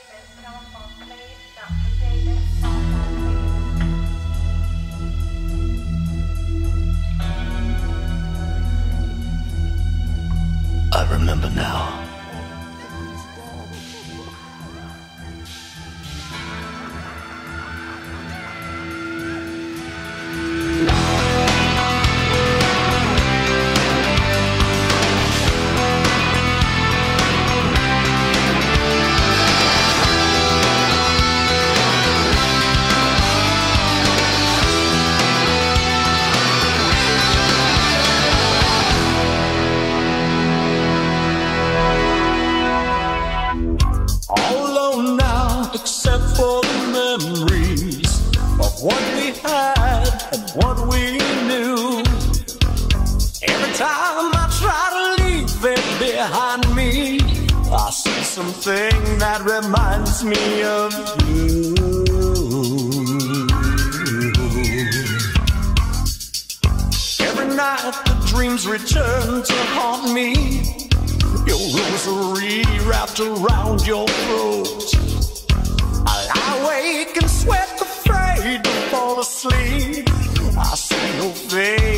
statement. what we had and what we knew. Every time I try to leave it behind me, I see something that reminds me of you. Every night the dreams return to haunt me. Your rosary wrapped around your throat. I wake awake and sweat the don't fall asleep. I see no face.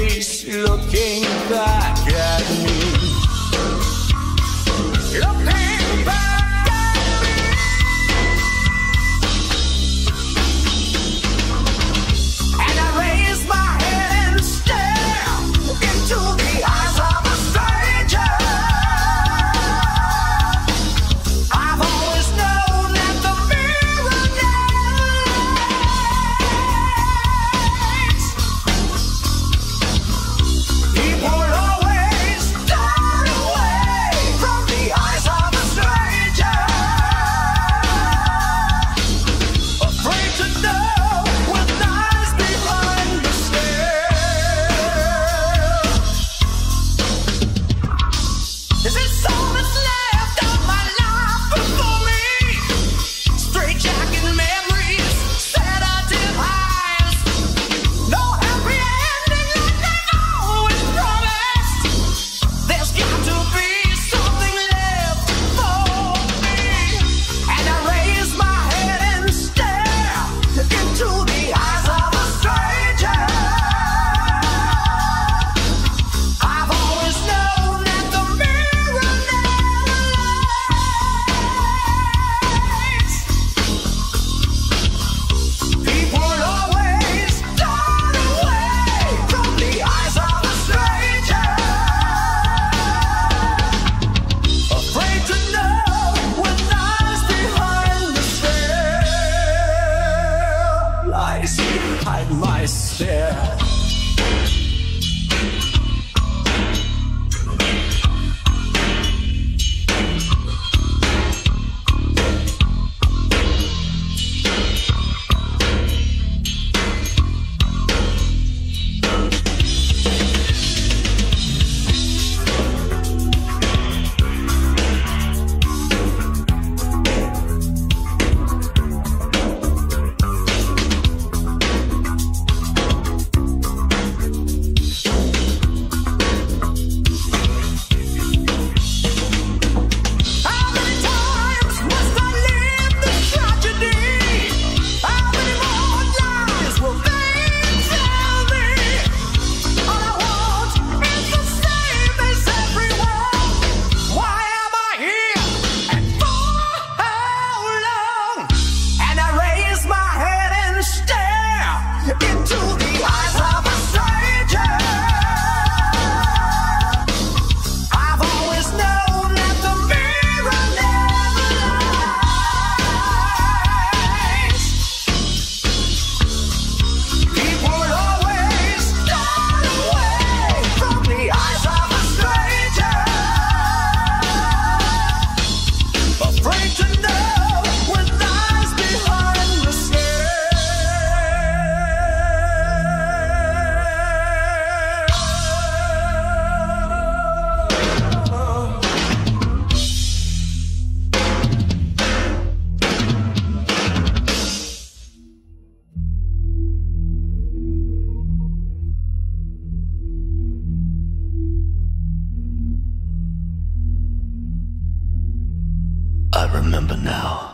get into remember now.